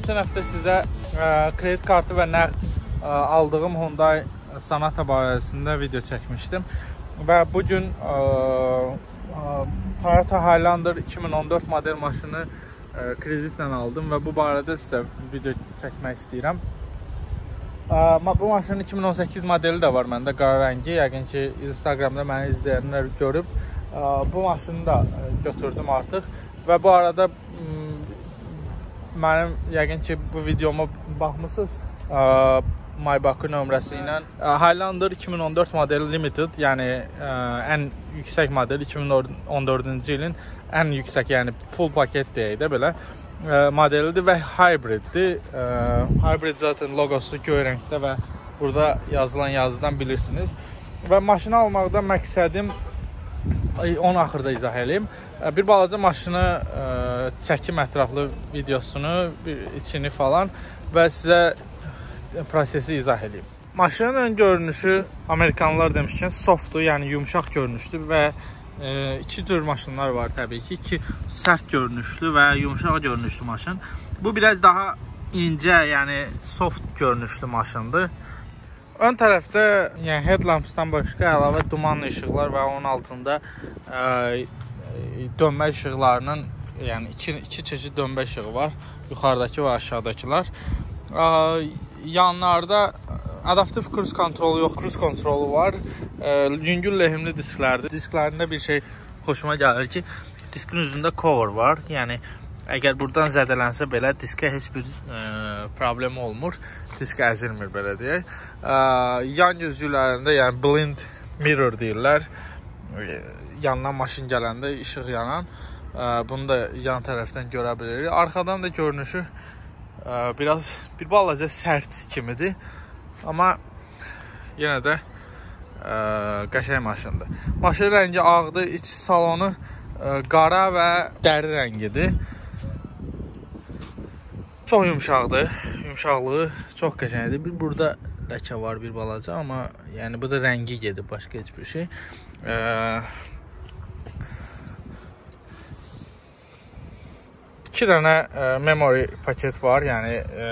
Keçən həftə sizə ə, kredit kartı və nəqd ə, aldığım Hyundai Sonata barəsində video çəkmişdim. Və bu gün ə, Toyota Highlander 2014 model maşını ə, kreditlə aldım və bu barədə sizə video çəkmək istəyirəm. Ə, bu maşının 2018 modeli də var məndə, qara rəngi. Yəqin ki, Instagramda məni izləyənlər görüb. Bu maşını da götürdüm artıq və bu arada mənim yəqin ki bu videoma baxmısınız. Maybach nömrəsi ilə Highlander 2014 modeli limited, yəni ə, ən yüksək model 2014-cü ilin ən yüksək, yəni full paket deyək də belə ə, modelidir və hybriddir. Ə, hybrid zaten loqosu göy rəngdə və burada yazılan yazıdan bilirsiniz. Və maşını almaqda məqsədim onu axırda izah eləyim. Bir balaca maşını ə, çəkim ətraflı videosunu, içini falan və sizə prosesi izah edeyim. Maşının ön görünüşü Amerikanlılar demişkən softdur, yəni yumşaq görünüşlü və e, iki tür maşınlar var təbii ki. İki sərt görünüşlü və yumşaq görünüşlü maşın. Bu biraz daha incə, yəni soft görünüşlü maşındır. Ön tərəfdə, yəni headlampsdan başqa əlavə duman işıqlar və onun altında ə, dönmə işıqlarının, yəni iki iki çeşid dönmə işığı var. Yuxarıdakı və aşağıdakılar. Ə, yanlarda adaptiv kruz kontrolu yox, kruz kontrolu var. E, yüngül lehimli disklərdir. Disklərində bir şey xoşuma gəlir ki, diskin üzündə cover var. Yəni əgər burdan zədələnsə belə diskə heç bir e, problem olmur. Disk əzilmir belə deyək. E, yan güzgülərində, yəni blind mirror deyirlər. E, yandan maşın gələndə işıq yanan. E, bunu da yan tərəfdən görə bilirik. Arxadan da görünüşü biraz bir balaca sərt kimidir. Amma yenə də ə, qəşəng maşındır. Maşın rəngi ağdır, iç salonu ə, qara və dəri rəngidir. Çox yumşaqdır. Yumşaqlığı çox qəşəngdir. Bir burada ləkə var bir balaca, amma yəni bu da rəngi gedib, başqa heç bir şey. Ə, 2 dənə e, memory paket var, yəni e,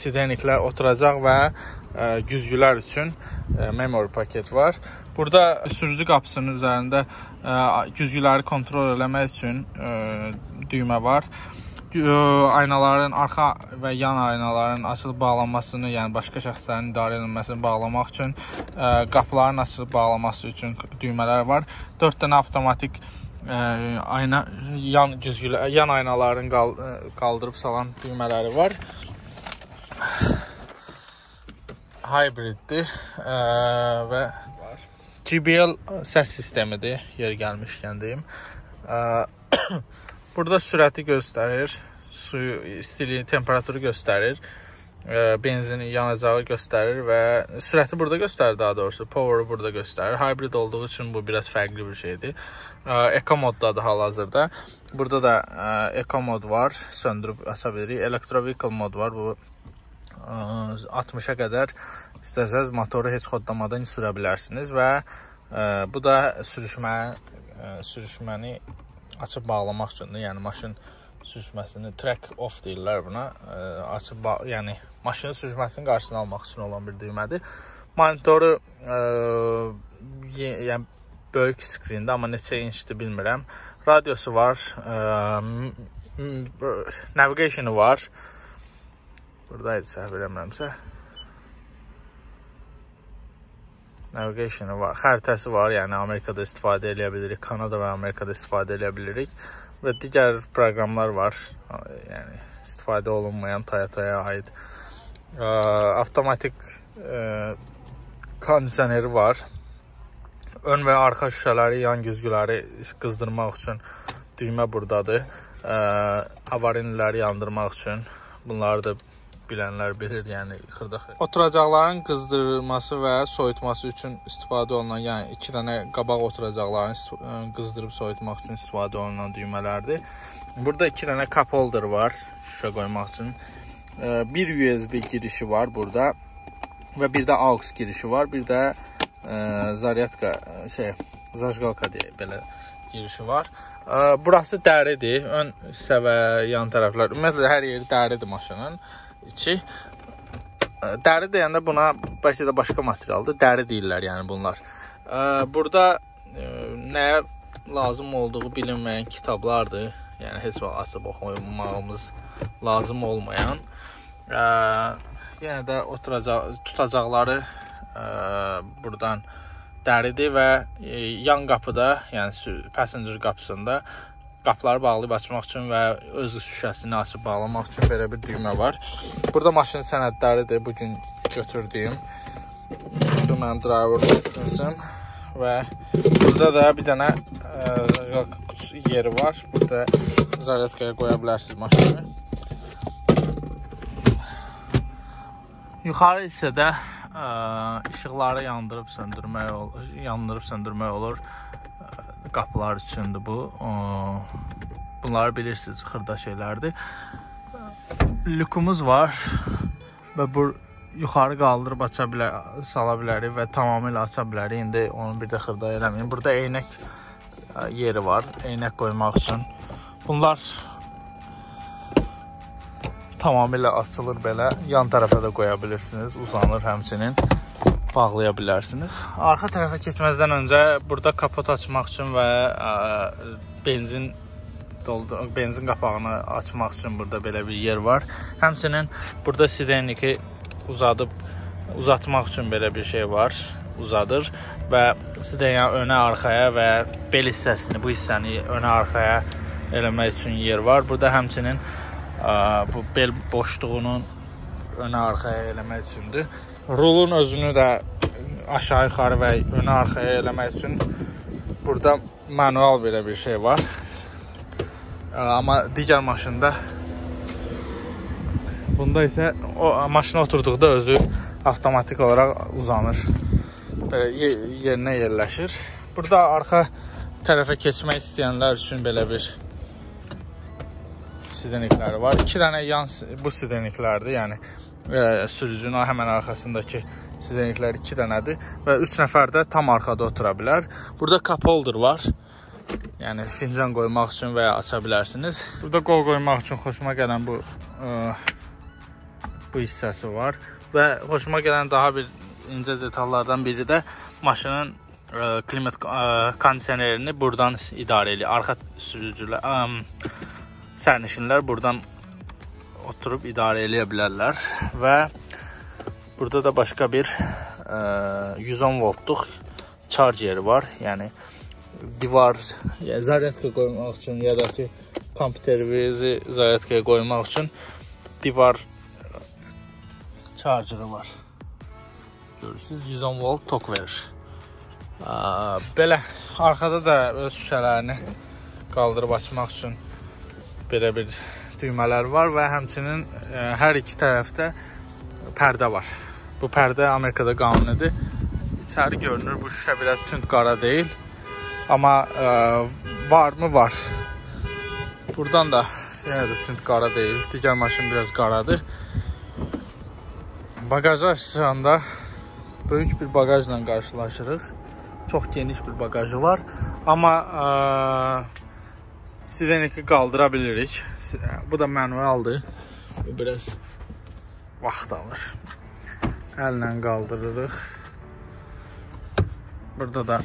sideniklər oturacaq və e, güzgülər üçün ə, memory paket var. Burada sürücü qapısının üzərində ə, güzgüləri kontrol eləmək üçün ə, düymə var. Ə, aynaların arxa və yan aynaların açılıb bağlanmasını, yəni başqa şəxslərin idarə edilməsini bağlamaq üçün, ə, qapıların açılıb bağlaması üçün düymələr var. 4 dənə avtomatik ə, ayna yan güzgülə yan aynaların qal qaldırıb salan düymələri var. Hybriddir və JBL səs sistemidir. Yer gəlmişkən deyim. Burada sürəti göstərir, suyu, istiliyi, temperaturu göstərir benzin yanacağı göstərir və sürəti burada göstərir daha doğrusu. Power-ı burada göstərir. Hybrid olduğu üçün bu biraz fərqli bir şeydir. Eco moddadır hal-hazırda. Burada da Eco mod var. Söndürüb aça bilirik. Electro vehicle mod var. Bu 60-a qədər istəsəz motoru heç xodlamadan sürə bilərsiniz və bu da sürüşmə sürüşməni açıb bağlamaq üçündür. Yəni maşın sürüşməsini track off deyirlər buna. Ə, açıb yəni maşının sürüşməsinin qarşısını almaq üçün olan bir düymədir. Monitoru ə, yəni böyük skrində, amma neçə inçdir bilmirəm. Radiosu var, ə, navigationu var. Burada idi səhv eləmirəmsə. Navigationu var, xəritəsi var, yəni Amerikada istifadə edə bilirik, Kanada və Amerikada istifadə edə bilirik və digər proqramlar var. Yəni istifadə olunmayan Toyota'ya aid ə, avtomatik ə, kondisioneri var. Ön və arxa şüşələri, yan güzgüləri qızdırmaq üçün düymə burdadır. Ə, avarinləri yandırmaq üçün bunları da bilənlər bilir, yəni xırda-xırda. Oturacaqların qızdırılması və soyutması üçün istifadə olunan, yəni 2 dənə qabaq oturacaqların e, qızdırıb soyutmaq üçün istifadə olunan düymələrdir. Burada 2 dənə cup holder var şüşə qoymaq üçün. E, bir USB girişi var burada və bir də aux girişi var, bir də e, zaryadka şey, zajqalka deyək belə girişi var. Burası dəridir. Ön hissə və yan tərəflər. Ümumiyyətlə hər yeri dəridir maşının içi. Dəri deyəndə buna bəlkə də başqa materialdır. Dəri deyirlər yəni bunlar. Burada nəyə lazım olduğu bilinməyən kitablardır. Yəni heç vaxt açıb oxumağımız lazım olmayan. Yenə də oturacaq tutacaqları burdan dəridir və e, yan qapıda, yəni passenger qapısında qapıları bağlayıb açmaq üçün və öz şüşəsini açıb bağlamaq üçün belə bir düymə var. Burada maşının sənədləridir bu gün götürdüyüm. Bu mənim driver lisensim və burada da bir dənə ə, e, yeri var. Burada zaryadkaya qoya bilərsiniz maşını. Yuxarı hissədə ə, işıqları yandırıb söndürmək olur, yandırıb söndürmək olur. Qapılar üçündür bu. Bunları bilirsiniz, xırda şeylərdir. Lükumuz var və bu yuxarı qaldırıb aça bilər, sala bilərik və tamamilə aça bilərik. İndi onu bir də xırda eləməyin. Burada eynək yeri var, eynək qoymaq üçün. Bunlar tamamilə açılır belə. Yan tərəfə də qoya bilirsiniz. Uzanır həmçinin. Bağlaya bilərsiniz. Arxa tərəfə keçməzdən öncə burada kapot açmaq üçün və ə, benzin doldu benzin qapağını açmaq üçün burada belə bir yer var. Həmçinin burada siderniki uzadıb uzatmaq üçün belə bir şey var. Uzadır və sidenyan önə, arxaya və bel hissəsini, bu hissəni önə, arxaya eləmək üçün yer var. Burada həmçinin bu bel boşluğunun önə arxaya eləmək üçündür. Rulun özünü də aşağı yuxarı və önə arxaya eləmək üçün burada manual belə bir şey var. Amma digər maşında bunda isə o maşına oturduqda özü avtomatik olaraq uzanır. Belə yerinə yerləşir. Burada arxa tərəfə keçmək istəyənlər üçün belə bir sidenikləri var. 2 dənə yan bu sideniklərdir. Yəni sürücünün həmən arxasındakı sideniklər 2 dənədir və 3 nəfər də tam arxada otura bilər. Burada cup holder var. Yəni fincan qoymaq üçün və ya aça bilərsiniz. Burada qol qoymaq üçün xoşuma gələn bu ə, e, bu hissəsi var və xoşuma gələn daha bir incə detallardan biri də maşının ə, e, klimat ə, kondisionerini burdan idarə edir. Arxa sürücülər ə, sərnişinlər buradan oturub idarə eləyə bilərlər və burada da başqa bir ə, 110 voltluq charger var. Yəni divar, yəni zaryadka qoymaq üçün ya da ki kompüterinizi zaryadkaya qoymaq üçün divar chargeri var. Görürsüz 110 volt tok verir. Ə, belə arxada da öz şüşələrini qaldırıb açmaq üçün belə bir düymələr var və həmçinin e, hər iki tərəfdə pərdə var. Bu pərdə Amerikada qanunidir. İçəri görünür bu şüşə biraz tünd qara deyil. Amma ə, e, varmı var. Burdan da yenə də tünd qara deyil. Digər maşın biraz qaradır. Baqajı açanda böyük bir baqajla qarşılaşırıq. Çox geniş bir baqajı var. Amma ə, e, Sideniki qaldıra bilirik. Bu da manualdır. Bu biraz vaxt alır. Əllə qaldırırıq. Burada da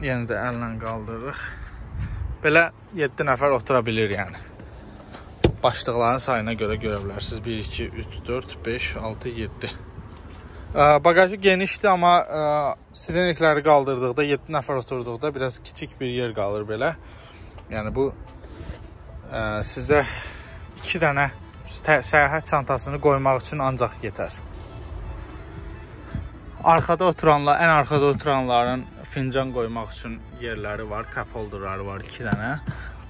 yenə də əllə qaldırırıq. Belə 7 nəfər otura bilir yəni. Başlıqların sayına görə görə bilərsiniz. 1 2 3 4 5 6 7 Baqajı genişdir, amma silinrikləri qaldırdıqda 7 nəfər oturduqda biraz kiçik bir yer qalır belə. Yəni bu sizə 2 dənə səyahət çantasını qoymaq üçün ancaq yetər. Arxada oturanlar, ən arxada oturanların fincan qoymaq üçün yerləri var, cup holderları var 2 dənə.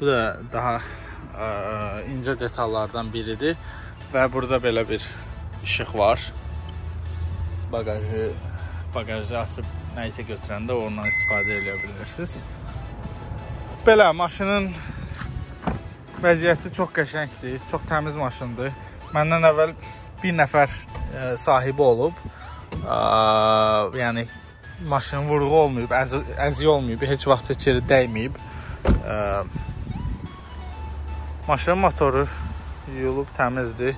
Bu da daha ə, incə detallardan biridir və burada belə bir işıq var baqajı baqajı açıb nə isə götürəndə ondan istifadə edə bilirsiniz. Belə maşının vəziyyəti çox qəşəngdir, çox təmiz maşındır. Məndən əvvəl bir nəfər ə, e, sahibi olub. Ə, yəni maşının vurğu olmayıb, əzi, əziyi olmayıb, heç vaxt heç yerə dəyməyib. Ə, maşının motoru yuyulub təmizdir.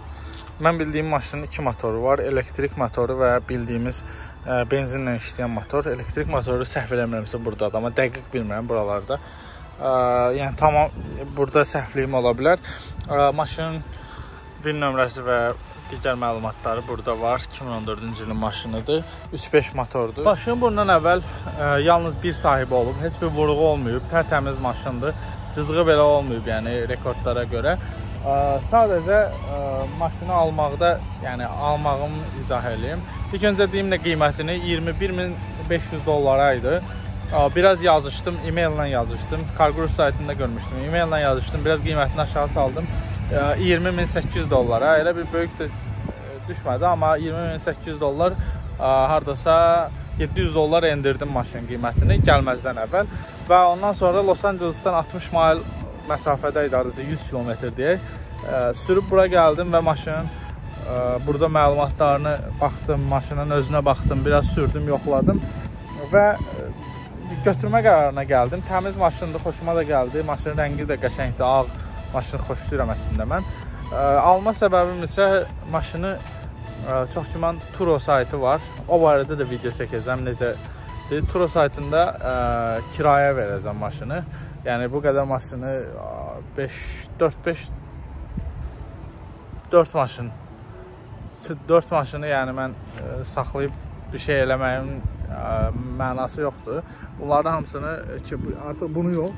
Mən bildiyim maşının iki motoru var, elektrik motoru və bildiyimiz ə, benzinlə işləyən motor. Elektrik motoru səhv eləmirəmsə burdadır, amma dəqiq bilmirəm buralarda. Ə, yəni tamam burada səhvliyim ola bilər. Ə, maşının VIN nömrəsi və digər məlumatları burada var. 2014-cü ilin maşınıdır. 3.5 motordur. Maşının bundan əvvəl ə, yalnız bir sahibi olub. Heç bir vurğu olmayıb. Tərtəmiz maşındır. Cızığı belə olmayıb, yəni rekordlara görə. Sadəcə ə, maşını almaqda, yəni almağımı izah eləyim. İlk öncə deyim nə qiymətini 21500 dollara idi. Biraz yazışdım, e-maillə yazışdım. Carglass saytında görmüşdüm. E-maillə yazışdım. Biraz qiymətini aşağı saldım. 20800 dollara. Elə bir böyük də düşmədi, amma 20800 dollar hardasa 700 dollar endirdim maşının qiymətini gəlməzdən əvvəl və ondan sonra Los Ancelesdən 60 mayl məsafədə idi, hardasa 100 kilometr deyək. Sürüb bura gəldim və maşının burada məlumatlarını baxdım, maşının özünə baxdım, biraz sürdüm, yoxladım və götürmə qərarına gəldim. Təmiz maşındır, xoşuma da gəldi. Maşının rəngi də qəşəngdir, ağ maşını xoşlayıram əslində mən. Alma səbəbim isə maşını çox güman Turo saytı var. O barədə də video çəkəcəm necə Turo saytında kirayə verəcəm maşını. Yəni bu qədər maşını 5 4 5 4 maşın 4 maşını yəni mən ə, saxlayıb bir şey eləməyin ə, mənası yoxdur. Bunların hamısını ki artıq bunu yox,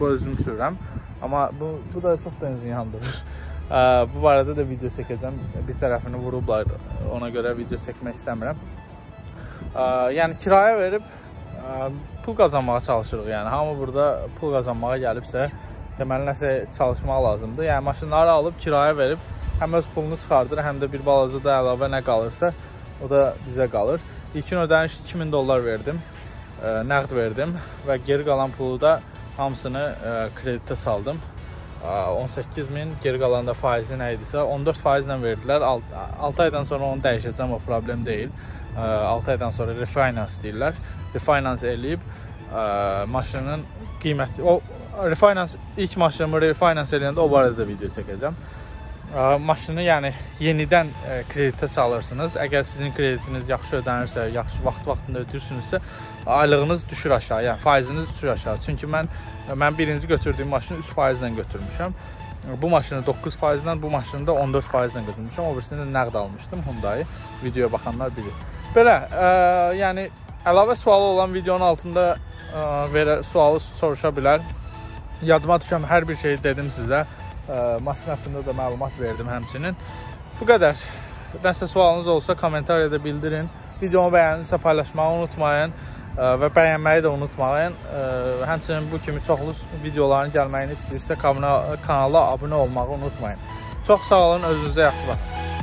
bu özüm sürürəm. Amma bu, bu da çox benzin yandırır. Ə, bu barədə də video çəkəcəm. Bir tərəfini vurublar. Ona görə video çəkmək istəmirəm. Ə, yəni kirayə verib pul qazanmağa çalışırıq. Yəni hamı burada pul qazanmağa gəlibsə, deməli nəsə çalışmaq lazımdır. Yəni maşınları alıb kirayə verib həm öz pulunu çıxardır, həm də bir balaca da əlavə nə qalırsa, o da bizə qalır. İlkin ödəniş 2000 dollar verdim. Nəqd verdim və geri qalan pulu da hamısını kreditə saldım. 18 min, geri qalan da faizi nə idisə 14 faizlə verdilər. 6 aydan sonra onu dəyişəcəm, o problem deyil. 6 aydan sonra refinance deyirlər. Refinance eləyib ə, maşının qiyməti o refinance ilk maşınımı refinance eləyəndə o barədə də video çəkəcəm. Ə, maşını yəni yenidən ə, kreditə salırsınız. Əgər sizin kreditiniz yaxşı ödənirsə, yaxşı vaxt vaxtında ödəyirsünüzsə, aylığınız düşür aşağı, yəni faiziniz düşür aşağı. Çünki mən mən birinci götürdüyüm maşını 3 faizlə götürmüşəm. Bu maşını 9 faizlə, bu maşını da 14 faizlə götürmüşəm. O birisini də nəqd almışdım Hyundai. Videoya baxanlar bilir. Belə, ə, yəni əlavə sualı olan videonun altında ə, e, verə sualı soruşa bilər. Yadıma düşən hər bir şeyi dedim sizə. Ə, e, maşın haqqında da məlumat verdim həmçinin. Bu qədər. Nəsə sualınız olsa kommentariyada bildirin. Videomu bəyəndinizsə paylaşmağı unutmayın və bəyənməyi də unutmayın. Həmçinin bu kimi çoxlu videoların gəlməyini istəyirsə kanala abunə olmağı unutmayın. Çox sağ olun, özünüzə yaxşı baxın.